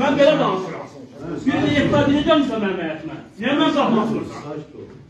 Mən belə danışıram. Bir də yekta dinləyəcəmsə mənim həyətimə. Niyə mən qapmasınırsan?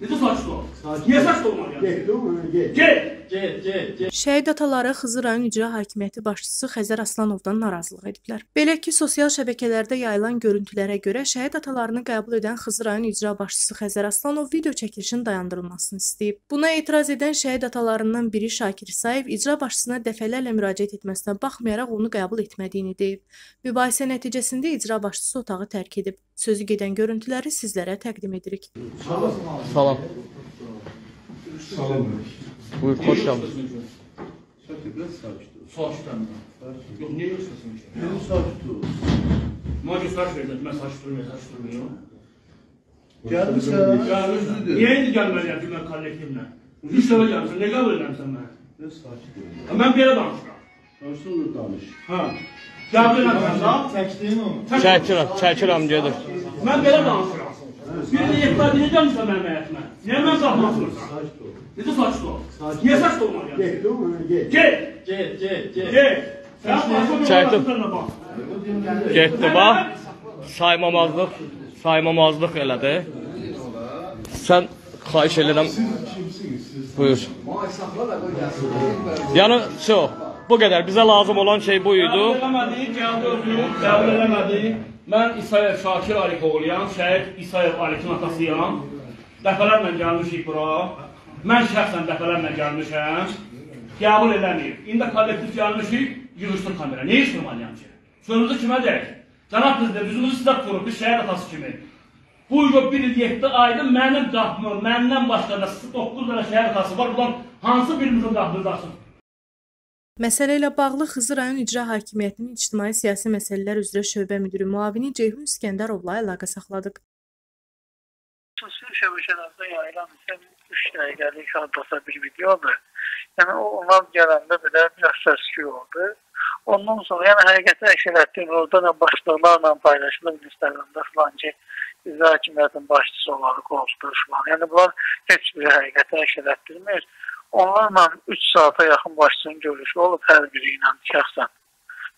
Necə saçdı o? Niyə saçdı olmalı? Get, get. Get! Şəhid ataları Xızı rayon İcra Hakimiyyəti başçısı Xəzər Aslanovdan narazılıq ediblər. Belə ki, sosial şəbəkələrdə yayılan görüntülərə görə şəhid atalarını qəbul edən Xızı rayon İcra başçısı Xəzər Aslanov video çəkilişin dayandırılmasını istəyib. Buna etiraz edən şəhid atalarından biri Şakir İsayev icra başçısına dəfələrlə müraciət etməsinə baxmayaraq onu qəbul etmədiyini deyib. Mübahisə nəticəsində icra başçısı otağı tərk edib. Sözü gedən görüntüləri sizlərə təqdim edirik. Salam. Salam. Buyur, xoş gəldiniz. Sakit, biraz sakit ol. Saçdan. Yox, niyə yoxsun ki? Biraz sakit ol. Mənə göstəriş verdin, mən saç durmuyor, saç durmuyor. Gəlmirsən? Ya Düzdür. niyə indi gəlməliyəm ki, mən kollektivlə? Üç dəfə gəlmişsən, nə qəbul edirsən mənə? Biraz sakit ol. Ha, Mən belə danışıram. Danışsın da danış. Hə. Qəbul edirsən da? Çəkdin onu. Çəkirəm, çəkirəm gedir. Mən belə danışıram. Bir də yekta dinləyəcəmsə mənim həyətimə. Niyə mən qapmasınırsan? Sakit ol. Necə Niyə saçdı olmalı? Get! Get, get, get. Get! Sən başqa bir Çəkdim. olasın bax. Getdi bax. Saymamazlıq, saymamazlıq elədi. Sən xahiş edirəm. Buyur. Yəni çox. Bu qədər. Bizə lazım olan şey bu idi. Qəbul eləmədi, gəldi özü, qəbul eləmədi. Mən İsayev Şakir Alikoğluyam, şəhid İsayev Alikin atasıyam. Dəfələrlə gəlmişik bura. Mən şəxsən dəfələrlə gəlmişəm. Qəbul eləməyib. İndi kollektiv gəlmişik, yığışdır kamera. Nə işləməliyəm ki? Sözünüzü kimə deyək? Cənab prezident, üzümüzü sizə qurub, biz şəhid atası kimi. Bu il bir il 7 ayda mənim qapımı, məndən başqa da 9 dənə şəhid atası var. Bunlar hansı birimizin qapını açıb? Məsələ ilə bağlı Xızı rayon İcra Hakimiyyətinin ictimai siyasi məsələlər üzrə şöbə müdiri müavini Ceyhun İskəndərovla əlaqə saxladıq. Sosial şəbəkələrdə yayılan isə 3 dəqiqəlik hardasa bir videodur. Yəni o onlar gələndə belə biraz səs-küy oldu. Ondan sonra yəni həqiqəti etdiyim orada da başlıqlarla paylaşılıb Instagramda filan ki, İcra Hakimiyyətinin başçısı olaraq qoltuqda filan. Yəni bunlar heç bir həqiqəti əks etdirmir. Onlarla 3 saata yaxın başçının görüşü olub hər biri ilə şəxsən.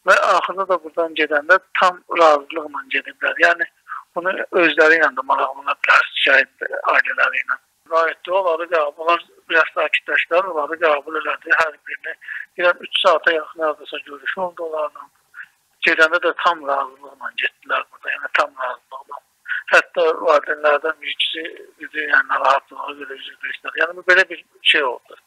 Və axırda da buradan gedəndə tam razılıqla gediblər. Yəni bunu özləri ilə də maraqlana bilər şəhid ailələri ilə. De onları qəbul, biraz sakitləşdilər, onları qəbul elədi hər birini. Yəni 3 saata yaxın hardasa görüş oldu onlarla. Gedəndə də tam razılıqla getdilər burada, yəni tam razılıqla. Hətta valideynlərdən bir ikisi dedi, yəni narahatlığa görə üzr istədi. Yəni belə bir şey oldu.